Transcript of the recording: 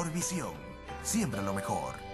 Univisión. Siempre lo mejor.